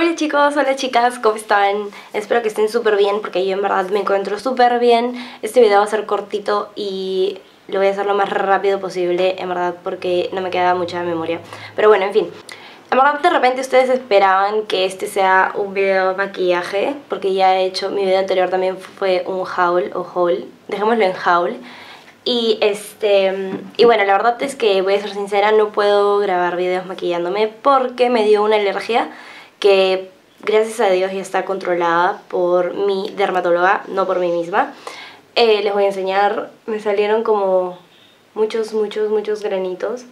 Hola chicos, hola chicas, ¿cómo están? Espero que estén súper bien porque yo en verdad me encuentro súper bien. Este video va a ser cortito y lo voy a hacer lo más rápido posible, en verdad, porque no me queda mucha memoria. Pero bueno, en fin. En verdad, de repente ustedes esperaban que este sea un video de maquillaje, porque ya he hecho, mi video anterior también fue un haul o haul, dejémoslo en haul. Y este y bueno, la verdad es que voy a ser sincera, no puedo grabar videos maquillándome porque me dio una alergia que gracias a Dios ya está controlada por mi dermatóloga, no por mí misma. Eh, les voy a enseñar, me salieron como muchos, muchos, muchos granitos.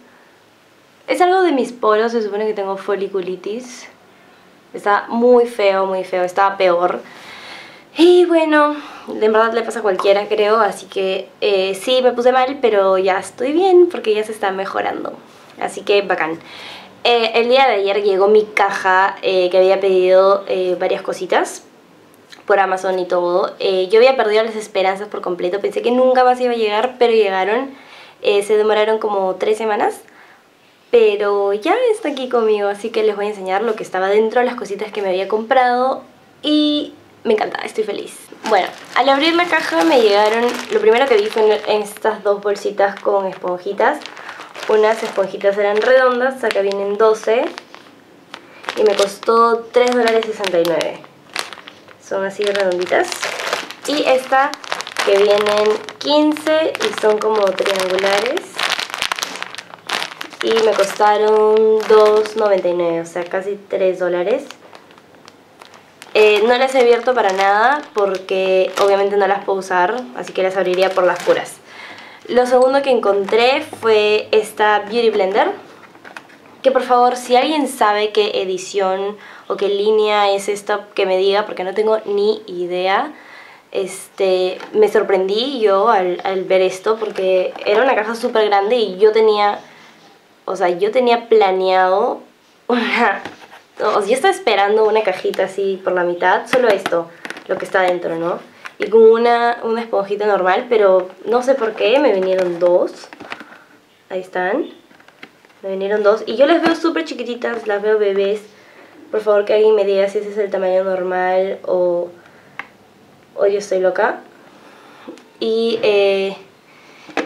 Es algo de mis poros, se supone que tengo foliculitis. Está muy feo, muy feo, está peor. Y bueno, de verdad le pasa a cualquiera creo, así que eh, sí me puse mal, pero ya estoy bien porque ya se está mejorando. Así que bacán. Eh, el día de ayer llegó mi caja eh, que había pedido eh, varias cositas por Amazon y todo. yo había perdido las esperanzas por completo, pensé que nunca más iba a llegar, pero llegaron. se demoraron como tres semanas, pero ya está aquí conmigo, así que les voy a enseñar lo que estaba dentro, las cositas que me había comprado y me encanta, estoy feliz. Bueno, al abrir la caja me llegaron, lo primero que vi fue estas dos bolsitas con esponjitas unas esponjitas eran redondas, acá vienen 12 y me costó 3 dólares 69 son así redonditas. Y esta que vienen 15 y son como triangulares. Y me costaron 2.99 o sea casi 3 dólares. Eh, no las he abierto para nada porque obviamente no las puedo usar así que las abriría por las puras lo segundo que encontré fue esta Beauty Blender. Que por favor, si alguien sabe qué edición o qué línea es esta, que me diga, porque no tengo ni idea. Este, me sorprendí yo al, ver esto, porque era una caja súper grande y yo tenía, o sea, yo tenía planeado una... O sea, yo estaba esperando una cajita así por la mitad, solo esto, lo que está dentro, ¿no? Y con una, una esponjita normal, pero no sé por qué, me vinieron dos. Ahí están. Me vinieron dos. Y yo las veo súper chiquititas, las veo bebés. Por favor que alguien me diga si ese es el tamaño normal o, o yo estoy loca. Y, eh,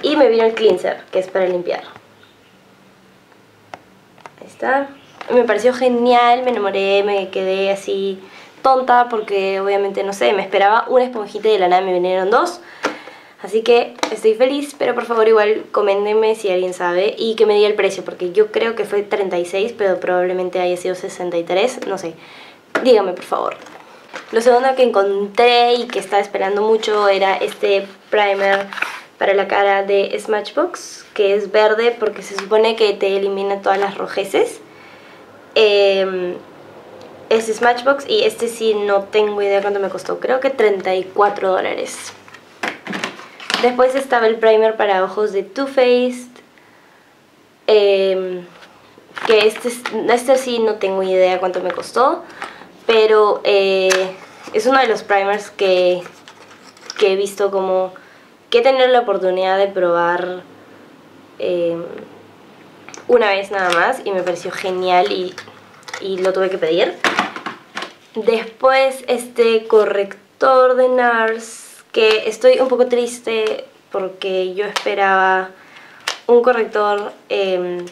y me vino el cleanser, que es para limpiar. Ahí está. Me pareció genial, me enamoré, me quedé así tonta porque obviamente, no sé, me esperaba una esponjita y de la nada me vinieron dos. Así que estoy feliz, pero por favor igual coméntenme si alguien sabe y que me diga el precio, porque yo creo que fue 36, pero probablemente haya sido 63, no sé. Dígame por favor. Lo segundo que encontré y que estaba esperando mucho era este primer para la cara de Smashbox, que es verde porque se supone que te elimina todas las rojeces. Eh, es Smashbox y este sí no tengo idea cuánto me costó, creo que 34 dólares. Después estaba el primer para ojos de Too Faced, em, que este, este sí no tengo idea cuánto me costó, pero eh, es uno de los primers que, que he visto como que he tenido la oportunidad de probar em, una vez nada más y me pareció genial y, y lo tuve que pedir. Después este corrector de NARS, que estoy un poco triste porque yo esperaba un corrector, em,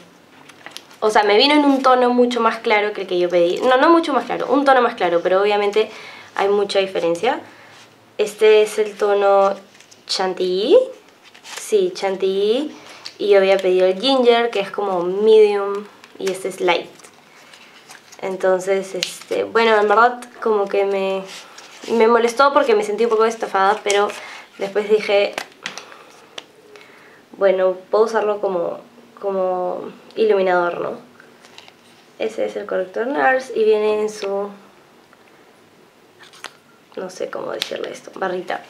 o sea, me vino en un tono mucho más claro que el que yo pedí. No, no mucho más claro, un tono más claro, pero obviamente hay mucha diferencia. Este es el tono Chantilly, sí, Chantilly, y yo había pedido el Ginger, que es como medium, y este es light. Entonces, este, bueno, en verdad como que me, me molestó porque me sentí un poco estafada, pero después dije, bueno, puedo usarlo como, como iluminador, ¿no? Ese es el corrector NARS y viene en su, no sé cómo decirle esto, barrita.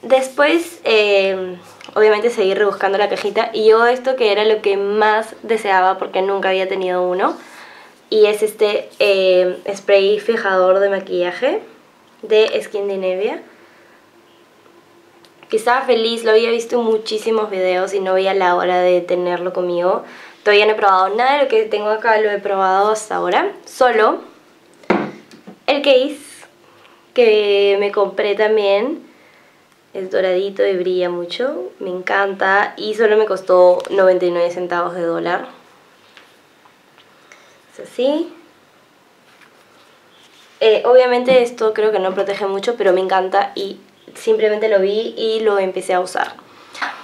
Después, eh, obviamente seguí rebuscando la cajita y yo esto que era lo que más deseaba porque nunca había tenido uno y es este eh, spray fijador de maquillaje de Skin Nevia. Que estaba feliz, lo había visto en muchísimos videos y no veía la hora de tenerlo conmigo. Todavía no he probado nada de lo que tengo acá, lo he probado hasta ahora. Solo El case que me compré también es doradito y brilla mucho, me encanta y solo me costó 99 centavos de dólar. Es así. Eh, obviamente esto creo que no protege mucho, pero me encanta y simplemente lo vi y lo empecé a usar.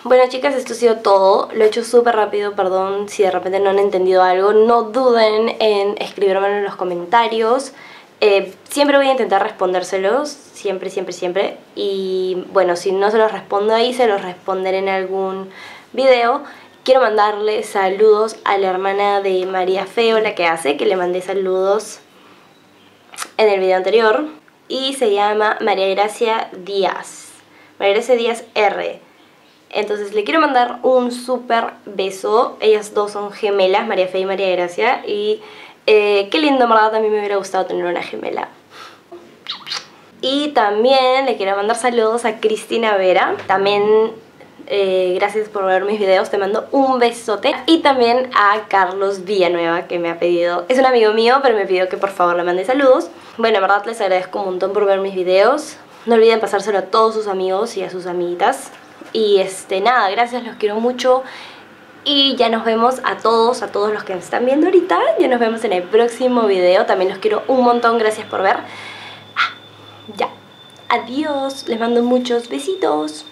Bueno chicas, esto ha sido todo. Lo he hecho súper rápido, perdón si de repente no han entendido algo. No duden en escribirme en los comentarios. Eh, siempre voy a intentar respondérselos, siempre, siempre, siempre. Y bueno, si no se los respondo ahí, se los responderé en algún video. Quiero mandarle saludos a la hermana de María Feo, la que hace, que le mandé saludos en el video anterior. Y se llama María Gracia Díaz. María Gracia Díaz R. Entonces le quiero mandar un súper beso. Ellas dos son gemelas, María Fe y María Gracia. Y eh, qué lindo, en verdad, mí me hubiera gustado tener una gemela. Y también le quiero mandar saludos a Cristina Vera. También eh, gracias por ver mis videos, te mando un besote. Y también a Carlos Villanueva que me ha pedido, es un amigo mío, pero me pidió que por favor le mande saludos. Bueno, en verdad les agradezco un montón por ver mis videos. No olviden pasárselo a todos sus amigos y a sus amiguitas. Y este, nada, gracias, los quiero mucho. Y ya nos vemos a todos, a todos los que me están viendo ahorita. Ya nos vemos en el próximo video. También los quiero un montón, gracias por ver. Ah, ya. Adiós, les mando muchos besitos.